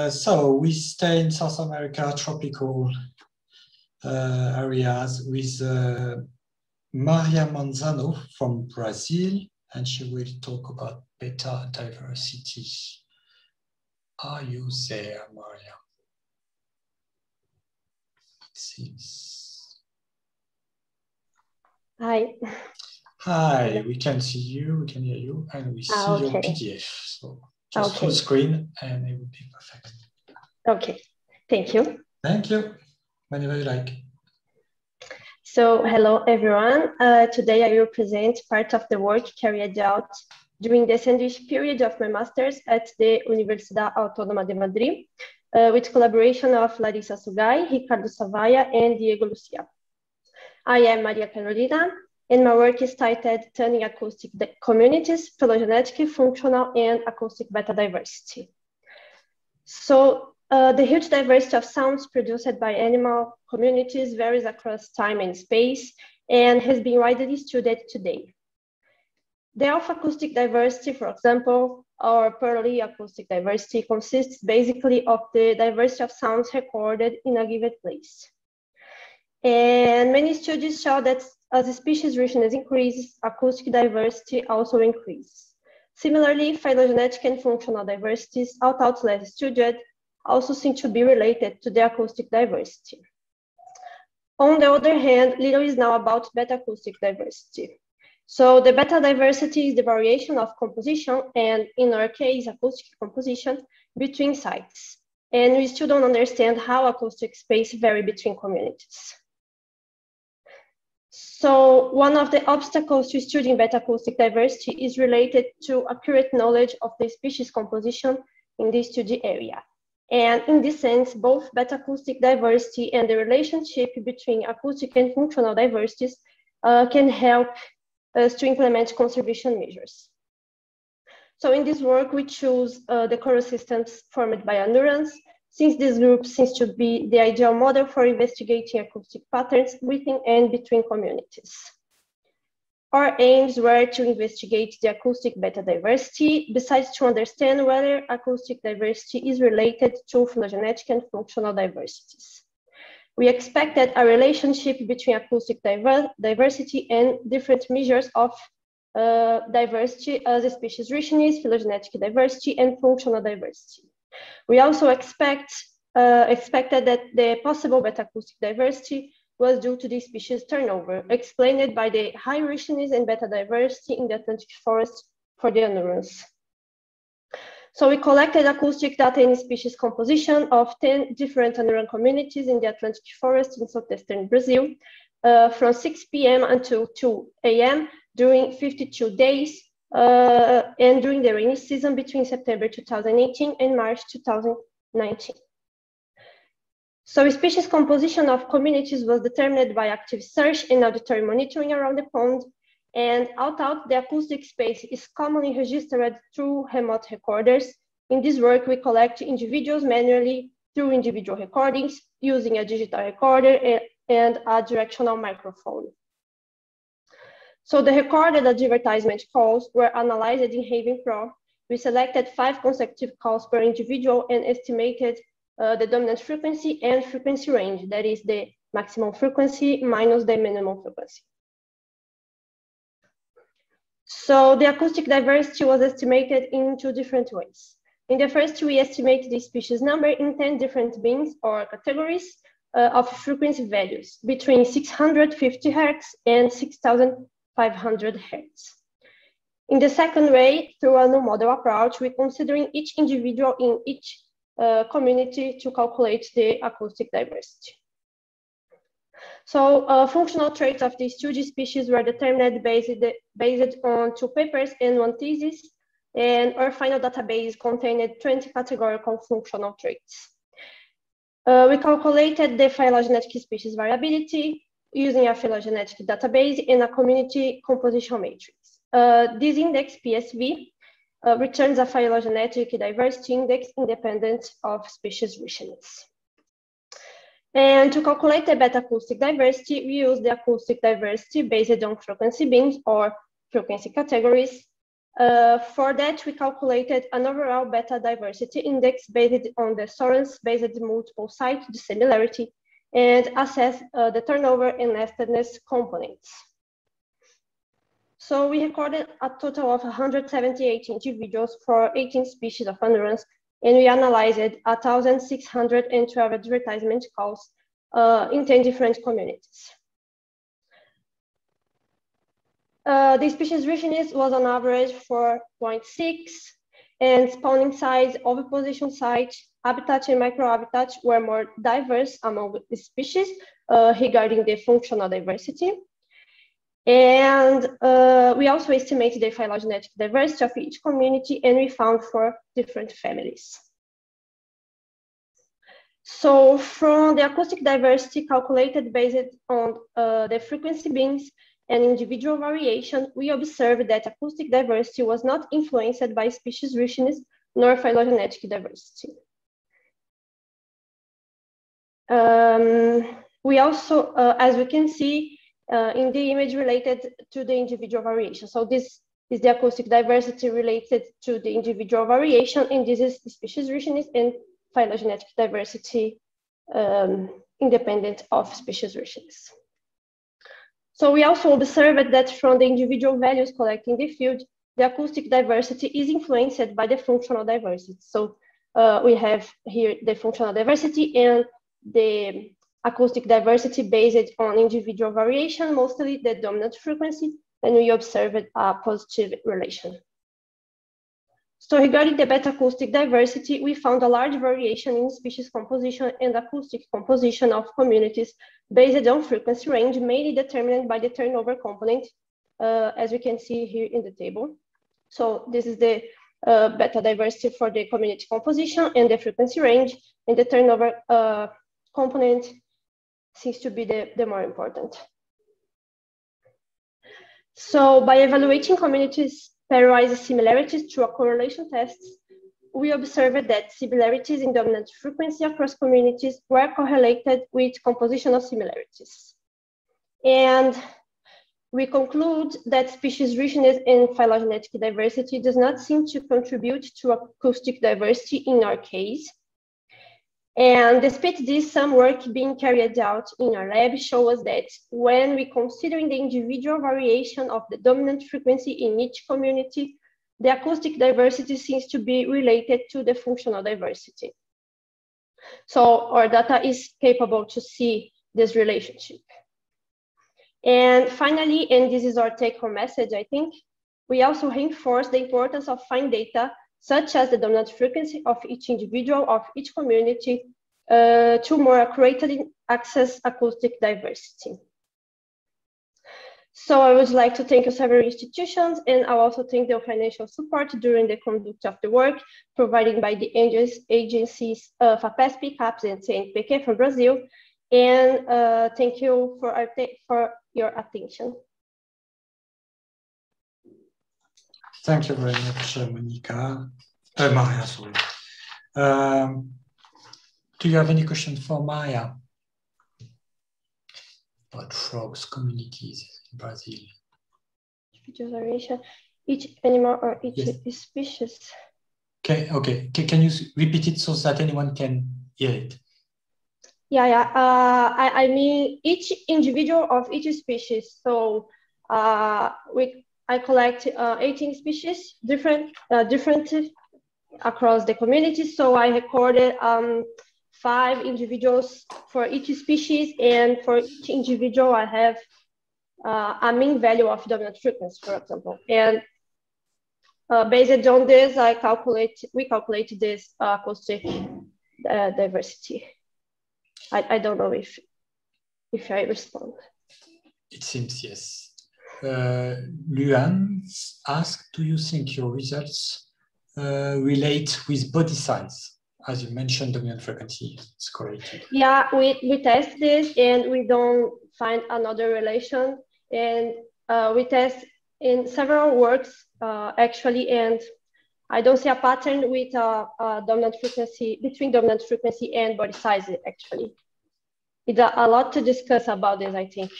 Uh, so we stay in South America, tropical uh, areas with uh, Maria Manzano from Brazil, and she will talk about beta diversity. Are you there, Maria? It seems. Hi. Hi, we can see you, we can hear you, and we see ah, okay. your PDF. So just Okay. full screen and it would be perfect. Okay, thank you. Thank you. Whenever you like. So, hello everyone. Uh, today I will present part of the work carried out during the sandwich period of my master's at the Universidad Autónoma de Madrid, uh, with collaboration of Larissa Sugai, Ricardo Sawaya, and Diego Llusia. I am Maria Carolina, and my work is titled Tuning Acoustic Communities, Phylogenetic, Functional, and Acoustic Beta Diversity. So uh, the huge diversity of sounds produced by animal communities varies across time and space and has been widely studied today. The alpha acoustic diversity, for example, or purely acoustic diversity consists basically of the diversity of sounds recorded in a given place. And many studies show that as the species richness increases, acoustic diversity also increases. Similarly, phylogenetic and functional diversities, although less studied, also seem to be related to the acoustic diversity. On the other hand, little is now about beta acoustic diversity. So the beta diversity is the variation of composition and in our case, acoustic composition between sites. And we still don't understand how acoustic space vary between communities. So one of the obstacles to studying beta acoustic diversity is related to accurate knowledge of the species composition in the study area. And in this sense, both beta acoustic diversity and the relationship between acoustic and functional diversities uh, can help us to implement conservation measures. So in this work, we choose uh, the chorus systems formed by anurans, since this group seems to be the ideal model for investigating acoustic patterns within and between communities. Our aims were to investigate the acoustic beta diversity, besides to understand whether acoustic diversity is related to phylogenetic and functional diversities. We expected a relationship between acoustic diver diversity and different measures of uh, diversity as species richness, phylogenetic diversity, and functional diversity. We also expect, uh, expected that the possible beta acoustic diversity was due to the species turnover, explained by the high richness and beta diversity in the Atlantic forest for the anurans. So we collected acoustic data in species composition of 10 different anuran communities in the Atlantic forest in southeastern Brazil uh, from 6 p.m. until 2 a.m. during 52 days uh, and during the rainy season between September 2018 and March 2019. So species composition of communities was determined by active search and auditory monitoring around the pond. And although the acoustic space is commonly registered through remote recorders, in this work we collect individuals manually through individual recordings using a digital recorder and a directional microphone. So the recorded advertisement calls were analyzed in Raven Pro. We selected five consecutive calls per individual and estimated uh, the dominant frequency and frequency range, that is the maximum frequency minus the minimum frequency. So the acoustic diversity was estimated in two different ways. In the first, we estimate the species number in 10 different bins or categories uh, of frequency values between 650 Hz and 6,500 hertz. In the second way, through a new model approach, we're considering each individual in each uh, community to calculate the acoustic diversity. So uh, functional traits of these 2G species were determined based, based on two papers and one thesis, and our final database contained 20 categorical functional traits. Uh, we calculated the phylogenetic species variability using a phylogenetic database and a community composition matrix. Uh, this index, PSV, uh, returns a phylogenetic diversity index independent of species richness. And to calculate the beta acoustic diversity, we use the acoustic diversity based on frequency bins or frequency categories. Uh, for that, we calculated an overall beta diversity index based on the Sørensen-based multiple site dissimilarity and assess uh, the turnover and nestedness components. So we recorded a total of 178 individuals for 18 species of anurans, and we analyzed 1,612 advertisement calls uh, in 10 different communities. Uh, the species richness was on average 4.6, and spawning size, oviposition site, habitat and microhabitat were more diverse among the species uh, regarding the functional diversity. And uh, we also estimated the phylogenetic diversity of each community, and we found four different families. So from the acoustic diversity calculated based on uh, the frequency bins and individual variation, we observed that acoustic diversity was not influenced by species richness nor phylogenetic diversity. Um, we also, uh, as we can see uh, in the image related to the individual variation. So this is the acoustic diversity related to the individual variation, and this is species richness and phylogenetic diversity um, independent of species richness. So we also observed that from the individual values collected in the field, the acoustic diversity is influenced by the functional diversity. So uh, we have here the functional diversity and the acoustic diversity based on individual variation, mostly the dominant frequency, and we observed a positive relation. So regarding the beta acoustic diversity, we found a large variation in species composition and acoustic composition of communities based on frequency range, mainly determined by the turnover component, uh, as we can see here in the table. So this is the uh, beta diversity for the community composition and the frequency range, and the turnover uh, component seems to be the, the more important. So by evaluating communities pairwise similarities through a correlation test, we observed that similarities in dominant frequency across communities were correlated with compositional similarities. And we conclude that species richness and phylogenetic diversity does not seem to contribute to acoustic diversity in our case, and despite this, some work being carried out in our lab shows that when we considering the individual variation of the dominant frequency in each community, the acoustic diversity seems to be related to the functional diversity. So our data is capable to see this relationship. And finally, and this is our take home message, I think, we also reinforce the importance of fine data such as the dominant frequency of each individual of each community uh, to more accurately access acoustic diversity. So I would like to thank several institutions and I also thank the financial support during the conduct of the work provided by the agencies uh, FAPESP, CAPES and CNPq from Brazil. And uh, thank you for, for your attention. Thank you very much, Monica. Uh, Maria, sorry. Um, do you have any questions for Maya about frogs communities in Brazil? Variation, each animal or each yes. species. Okay, okay. Can, can you repeat it so that anyone can hear it? Yeah, yeah. Uh, I, I mean, each individual of each species. So uh, we I collect uh, 18 species, different, uh, different across the community. So I recorded um, five individuals for each species, and for each individual, I have uh, a mean value of dominant frequency, for example. And uh, based on this, I calculate, we calculate this uh, acoustic uh, diversity. I, I don't know if, if I respond. It seems yes. Uh, Luan asked, do you think your results uh, relate with body size? As you mentioned, dominant frequency is correlated. Yeah, we, we test this and we don't find another relation. And uh, we test in several works uh, actually, and I don't see a pattern with uh, dominant frequency between dominant frequency and body size actually. It's a, a lot to discuss about this, I think.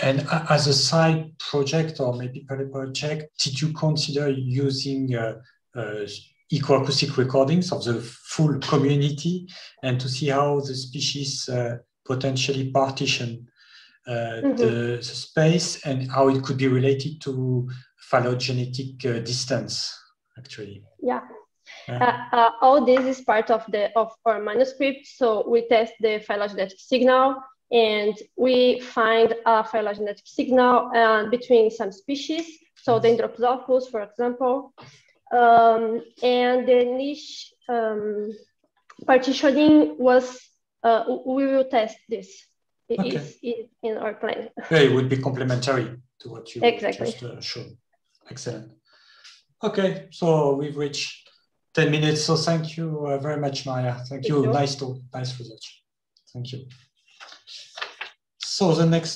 And as a side project or maybe project, did you consider using uh, uh, ecoacoustic recordings of the full community and to see how the species uh, potentially partition uh, mm -hmm. the, the, space and how it could be related to phylogenetic uh, distance, actually. Yeah. Uh, all this is part of the of our manuscript. So we test the phylogenetic signal and we find a phylogenetic signal between some species. So the Dendropsophus, for example, um, and the niche um, partitioning was, uh, we will test this. It okay. is in our plan. yeah, it would be complementary to what you exactly. just uh, showed. Excellent. Okay, so we've reached 10 minutes. So thank you uh, very much, Maya. Thank, thank you. you. Nice talk, nice research. Thank you. So the next